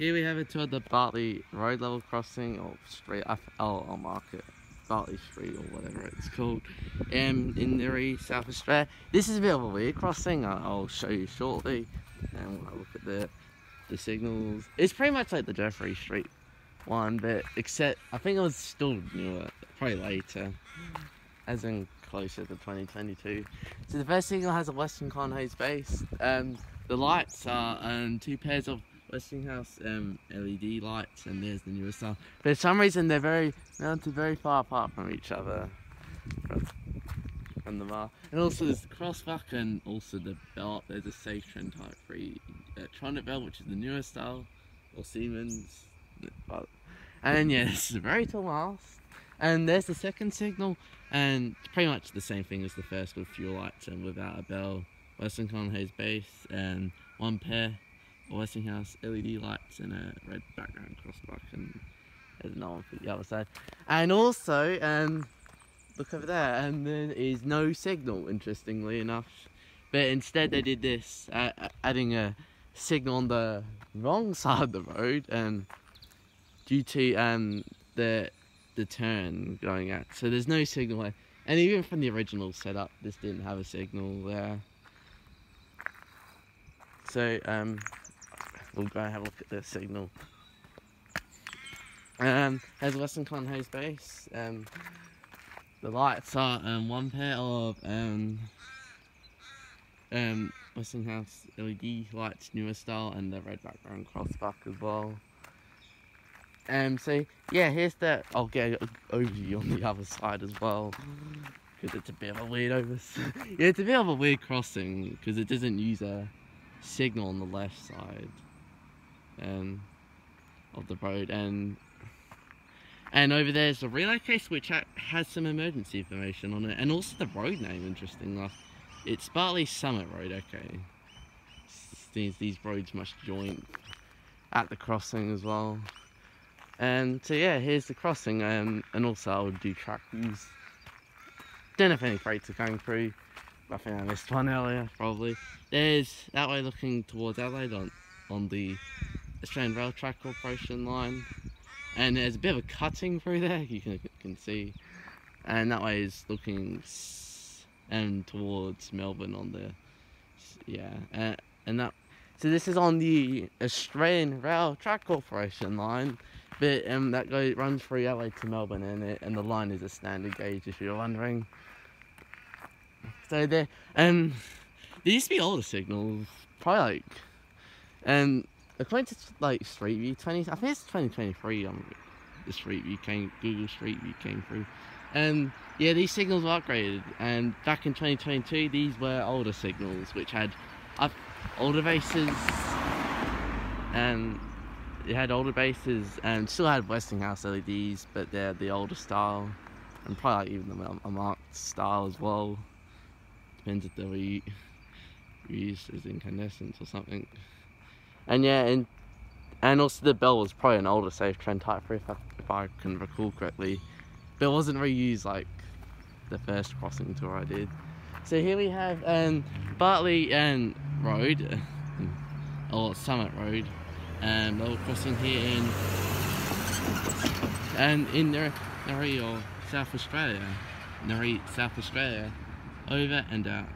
Here we have it to the Bartley Road Level Crossing or Street. I'll, I'll mark it. Bartley Street or whatever it's called. Um, in Nairne, South Australia. This is a bit of a weird crossing. I'll show you shortly. And we'll look at the the signals. It's pretty much like the Jeffrey Street one, but except I think it was still newer, probably later, as in closer to 2022. So the first signal has a Western Cullen Hayes base. Um, the lights are um, two pairs of Westinghouse um, LED lights, and there's the newer style. For some reason, they're very mounted very far apart from each other. From the bar. And also there's the crossbuck and also the belt. There's a Safetran Type 3 electronic belt, which is the newer style, or Siemens. And yeah, this is a very tall mast. And there's the second signal, and pretty much the same thing as the first with fuel lights and without a bell. Western Cullen Hayes base and one pair Westinghouse LED lights and a red background crossbuck and there's one for the other side. And also, um, look over there, and there is no signal, interestingly enough. But instead they did this, uh, adding a signal on the wrong side of the road, and due to um, the the turn going out. So there's no signal there. And even from the original setup, this didn't have a signal there. So um, we'll go and have a look at the signal. Um, there's Western Cullen Hayes base. Um, the lights are um, one pair of um, um, LED lights, newer style, and the red background crossbar as well. Um, so yeah, here's the. I'll get an overview on the other side as well, because it's a bit of a weird over. yeah, it's a bit of a weird crossing because it doesn't use a signal on the left side, um, of the road, and and over there's a relay case which has some emergency information on it, and also the road name. Interesting enough, it's Bartley Summit Road. Okay, these these roads must join at the crossing as well. And so yeah, here's the crossing, um, and also I'll do track views. Don't know if any freights are going through. I think I missed one earlier, probably. There's that way looking towards Adelaide on on the Australian Rail Track Corporation line. And there's a bit of a cutting through there you can, can see. And that way is looking and towards Melbourne on the yeah and, and that so this is on the Australian Rail Track Corporation line. But um, that goes runs through LA to Melbourne and it, and the line is a standard gauge if you're wondering. So there um there used to be older signals probably like and according to like Street View 20, I think it's 2023. Um, the Street View came, Google Street View came through, and yeah, these signals were upgraded. And back in 2022, these were older signals which had up older bases, and it had older bases and still had Westinghouse LEDs, but they're the older style, and probably even the marked style as well. Depends if they were used as incandescents or something. And yeah, and and also the bell was probably an older Safetran type 3 if I, if I can recall correctly. But it wasn't reused like the first crossing tour I did. So here we have um, Bartley and Road, or Summit Road, and level crossing here in and in Nairne or South Australia, Nairne, South Australia, over and out.